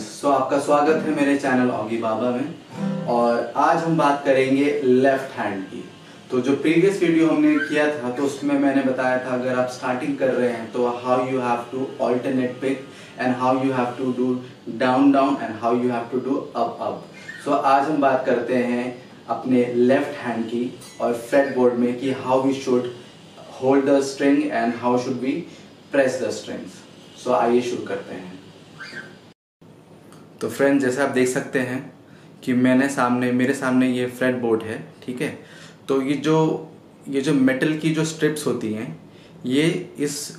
Friends so आपका स्वागत है मेरे चैनल ऑगी बाबा में। और आज हम बात करेंगे लेफ़्ट हैंड की। तो जो प्रीवियस वीडियो हमने किया था तो उसमें मैंने बताया था, अगर आप स्टार्टिंग कर रहे हैं तो how you have to alternate pick and how you have to do down down and how you have to do up up so आज हम बात करते हैं अपने लेफ़्ट हैंड की और फ्रेट बोर्ड में कि how we should hold the string and how should we press the strings so आइए शुरू करते हैं। तो फ्रेंड जैसे आप देख सकते हैं कि मैंने सामने, मेरे सामने ये फ्रेट बोर्ड है, ठीक है? तो ये जो ये जो मेटल की जो स्ट्रिप्स होती हैं, ये इस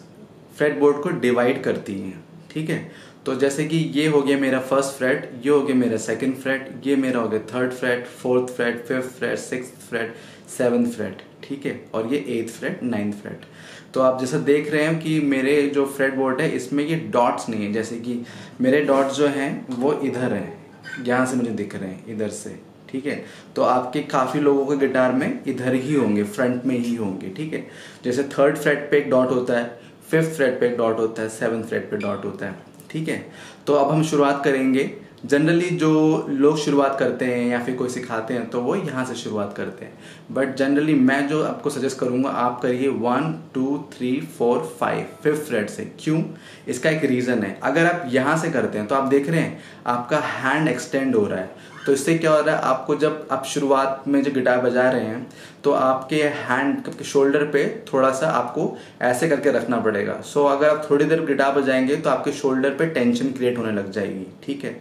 फ्रेट बोर्ड को डिवाइड करती हैं, ठीक है? तो जैसे कि ये हो गया मेरा फ़र्स्ट फ्रेट ये हो गया मेरा सेकंड फ्रेट ये मेरा हो गया third fret fourth fret fifth fret six fret seventh fret, ठीक है? और ये एथ फ्रेट, नाइन्थ फ्रेट। तो आप जैसा देख रहे हैं कि मेरे जो फ्रेट बोर्ड है, इसमें ये डॉट्स नहीं है। जैसे कि मेरे डॉट्स जो हैं, वो इधर हैं। यहाँ से मुझे दिख रहे हैं, इधर से, ठीक है? तो आपके काफ़ी लोगों के गिटार में इधर ही होंगे, फ्रंट में ही होंगे, ठीक है? जैसे थर्ड फ्रेट पे एक डॉट होता है, फिफ्थ फ्रेट पे एक डॉट होता है सेवन्थ फ्रेट पे डॉट होता है, ठीक है? तो अब हम शुरुआत करेंगे जनरली जो लोग शुरुआत करते हैं या फिर कोई सिखाते हैं तो वो यहाँ से शुरुआत करते हैं। बट जनरली मैं जो आपको सजेस्ट करूँगा, आप करिए one two three four five fifth fret से। क्यों? इसका एक रीज़न है। अगर आप यहाँ से करते हैं तो आप देख रहे हैं, आपका हैंड एक्सटेंड हो रहा है। तो इससे क्या हो रहा है आपको जब आप शुरुआत में जो गिटार बजा रहे हैं तो आपके हैंड के शोल्डर पे थोड़ा सा आपको ऐसे करके रखना पड़ेगा। सो so, अगर आप थोड़ी देर गिटार बजाएँगे तो आपके शोल्डर पे टेंशन क्रिएट होने लग जाएगी ठीक है?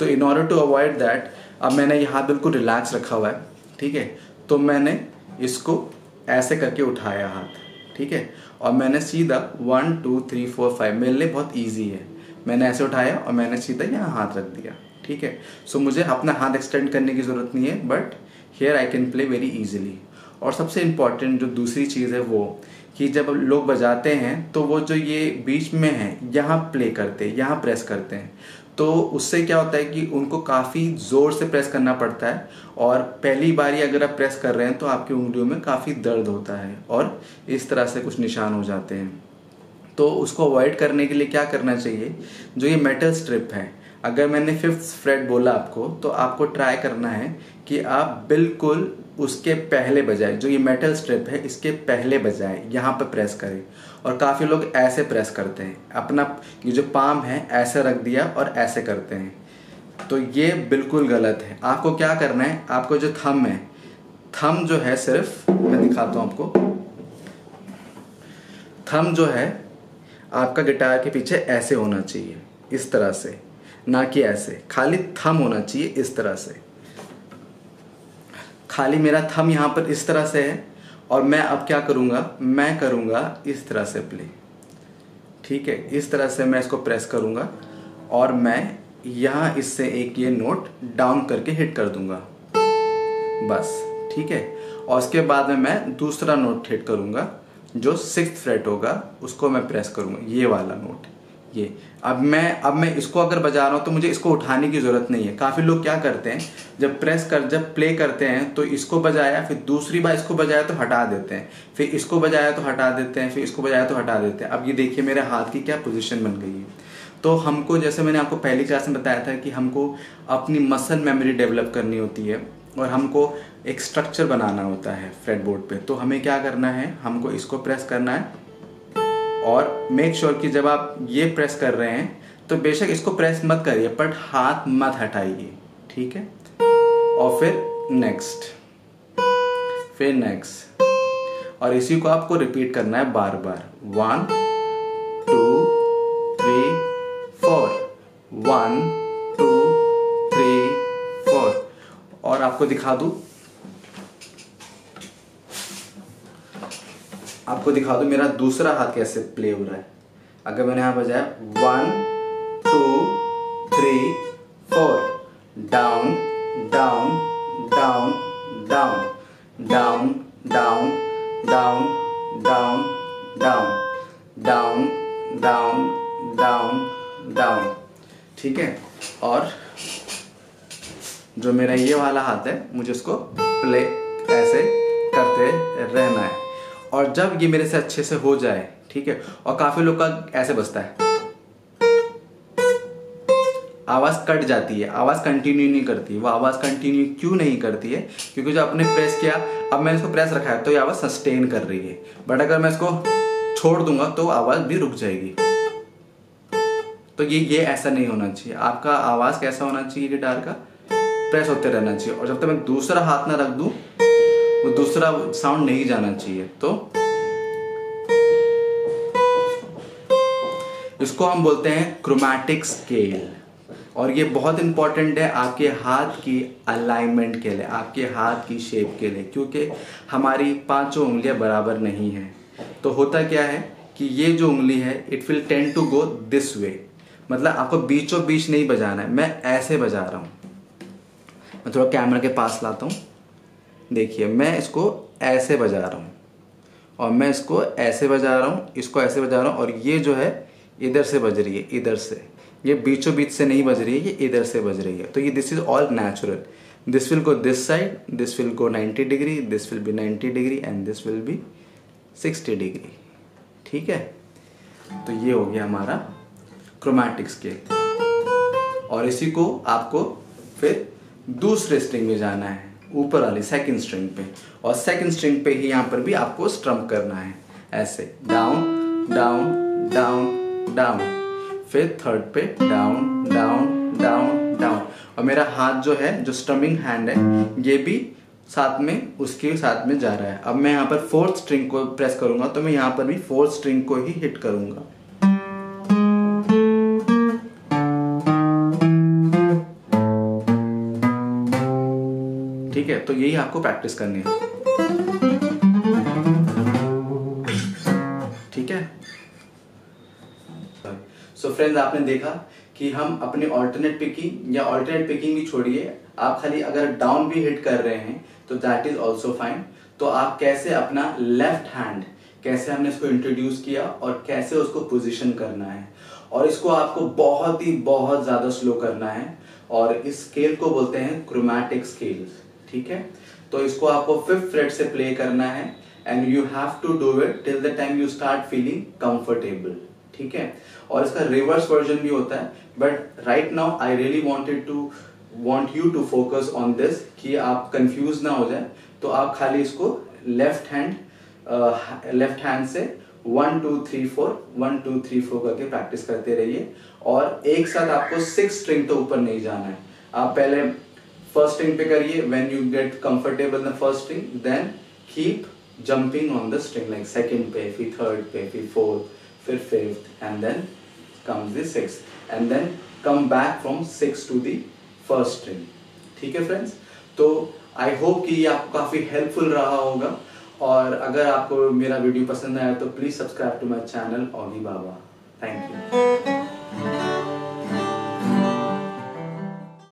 तो in order to avoid that अब मैंने यहाँ बिल्कुल रिलैक्स रखा हुआ है ठीक है? तो मैंने इसको ऐसे करके उठाया हाथ ठीक है? और मैंने सीधा one two three four five मेरे लिए बहुत ईजी है। मैंने ऐसे उठाया और मैंने सीधा यहाँ हाथ रख दिया। ठीक है? सो मुझे अपना हाथ एक्सटेंड करने की ज़रूरत नहीं है but here I can play very easily और सबसे इंपॉर्टेंट जो दूसरी चीज़ है वो, कि जब लोग बजाते हैं तो वो जो ये बीच में है, यहाँ प्ले करते हैं, यहाँ प्रेस करते हैं। तो उससे क्या होता है कि उनको काफ़ी ज़ोर से प्रेस करना पड़ता है, और पहली बारी अगर आप प्रेस कर रहे हैं तो आपकी उंगलियों में काफ़ी दर्द होता है, और इस तरह से कुछ निशान हो जाते हैं। तो उसको अवॉइड करने के लिए क्या करना चाहिए? जो ये मेटल स्ट्रिप है अगर मैंने फिफ्थ फ्रेड बोला आपको तो आपको ट्राई करना है कि आप बिल्कुल उसके पहले बजाय जो ये मेटल स्ट्रिप है, इसके पहले बजाय यहाँ पर प्रेस करें। और काफ़ी लोग ऐसे प्रेस करते हैं। अपना, ये जो पाम है, ऐसे रख दिया और ऐसे करते हैं। तो ये बिल्कुल गलत है। आपको क्या करना है? आपको जो थम है थम जो है सिर्फ़, मैं दिखाता हूँ आपको। थम जो है, आपका गिटार के पीछे ऐसे होना चाहिए, इस तरह से। ना कि ऐसे। खाली थम होना चाहिए इस तरह से। खाली मेरा थम यहाँ पर इस तरह से है और मैं अब क्या करूँगा? मैं करूँगा इस तरह से प्ले ठीक है? इस तरह से मैं इसको प्रेस करूँगा और मैं यहाँ इससे एक ये नोट डाउन करके हिट कर दूँगा। बस। ठीक है? और उसके बाद में मैं दूसरा नोट हिट करूँगा जो सिक्स फ्रेट होगा, उसको मैं प्रेस करूँगा। ये वाला नोट ये। अब मैं अब मैं इसको अगर बजा रहा हूँ तो मुझे इसको उठाने की ज़रूरत नहीं है। काफ़ी लोग क्या करते हैं, जब प्रेस कर, जब प्ले करते हैं तो इसको बजाया, फिर दूसरी बार इसको बजाया तो हटा देते हैं। फिर इसको बजाया तो हटा देते हैं, फिर इसको बजाया तो हटा देते हैं। अब ये देखिए मेरे हाथ की क्या पोजिशन बन गई है। तो हमको, जैसे मैंने आपको पहली क्लास में बताया था कि हमको अपनी मसल मेमोरी डेवलप करनी होती है, और हमको एक स्ट्रक्चर बनाना होता है फ्रेड बोर्ड पे। तो हमें क्या करना है, हमको इसको प्रेस करना है। और मेक श्योर sure कि जब आप ये प्रेस कर रहे हैं तो बेशक इसको प्रेस मत करिए बट हाथ मत हटाइए, ठीक है? और फिर नेक्स्ट फिर नेक्स्ट और इसी को आपको रिपीट करना है बार बार। One two three four one two three four और आपको दिखा दू आपको दिखा दो मेरा दूसरा हाथ कैसे प्ले हो रहा है अगर मैंने यहाँ बजाया one two three four down down down down down down down down down down down down down ठीक है और जो मेरा ये वाला हाथ है मुझे उसको प्ले ऐसे करते रहना है और जब ये मेरे से अच्छे से हो जाए, ठीक है, और काफ़ी लोग का ऐसे बजता है। आवाज़ कट जाती है, आवाज़ कंटिन्यू नहीं करती वो आवाज़ कंटिन्यू क्यों नहीं करती है? क्योंकि जो आपने प्रेस किया, अब मैंने इसको प्रेस रखा है तो ये आवाज़ सस्टेन कर रही है। बट अगर मैं इसको छोड़ दूँगा तो आवाज़ भी रुक जाएगी। तो ये ये ऐसा नहीं होना चाहिए। आपका आवाज़ कैसा होना चाहिए गिटार का? प्रेस होते रहना चाहिए। और जब तक तो मैं दूसरा हाथ ना रख दूँ वो दूसरा साउंड नहीं जाना चाहिए। तो इसको हम बोलते हैं क्रोमैटिक स्केल और ये बहुत इंपॉर्टेंट है आपके हाथ की अलाइनमेंट के लिए, आपके हाथ की शेप के लिए, क्योंकि हमारी पाँचों उंगलियाँ बराबर नहीं हैं। तो होता क्या है कि ये जो उंगली है it will tend to go this way मतलब आपको बीचों बीच नहीं बजाना है, मैं ऐसे बजा रहा हूँ। मैं थोड़ा कैमरा के पास लाता हूँ। देखिए, मैं इसको ऐसे बजा रहा हूँ। और मैं इसको ऐसे बजा रहा हूँ, इसको ऐसे बजा रहा हूँ, और ये जो है, इधर से बज रही है, इधर से। ये बीचों बीच से नहीं बज रही है, ये इधर से बज रही है। तो ये this is all natural this will go this side this will go 90 degree this will be 90 degree and this will be 60 degree ठीक है? तो ये हो गया हमारा क्रोमैटिक स्केल और इसी को आपको फिर दूसरे स्ट्रिंग में जाना है। ऊपर वाली सेकंड स्ट्रिंग पे। और सेकंड स्ट्रिंग पे ही यहाँ पर भी आपको स्ट्रम करना है। ऐसे डाउन डाउन डाउन डाउन फिर थर्ड पे डाउन डाउन डाउन डाउन और मेरा हाथ जो है, जो स्ट्रमिंग हैंड है, ये भी साथ में, उसके साथ में जा रहा है। अब मैं यहाँ पर फोर्थ स्ट्रिंग को प्रेस करूँगा तो मैं यहाँ पर भी फोर्थ स्ट्रिंग को ही हिट करूँगा। तो यही आपको प्रैक्टिस करनी है। ठीक है? सो so फ्रेंड्स आपने देखा कि हम अपने ऑल्टरनेट पिकिंग या ऑल्टरनेट पिकिंग भी छोड़िए। आप खाली अगर डाउन भी हिट कर रहे हैं तो दैट इज़ ऑल्सो फाइन तो आप कैसे अपना लेफ़्ट हैंड कैसे हमने इसको इंट्रोड्यूस किया और कैसे उसको पोजीशन करना है? और इसको आपको बहुत ही, बहुत ज़्यादा स्लो करना है। और इस स्केल को बोलते हैं क्रोमैटिक स्केल ठीक है? तो इसको आपको फिफ्थ फ्रेट से प्ले करना है and you have to do it till the time you start feeling comfortable ठीक है? और इसका रिवर्स वर्जन भी होता है but right now I really wanted to want you to focus on this कि आप कंफ्यूज ना हो जाए। तो आप खाली इसको लेफ़्ट हैंड लेफ़्ट हैंड से one two three four one two three four करके प्रैक्टिस करते रहिए। और एक साथ आपको सिक्स स्ट्रिंग तो ऊपर नहीं जाना है। आप पहले फ़र्स्ट स्ट्रिंग पे करिए when you get comfortable in first string then keep jumping on the string like second पे, फिर थर्ड पे, फिर फोर्थ फिर fifth and then comes the sixth. And then come back from six to the first string. ठीक है friends तो I hope कि ये आपको काफ़ी हेल्पफुल रहा होगा। और अगर आपको मेरा वीडियो पसंद आया तो please subscribe to my channel Oggy Baba thank you